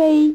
khi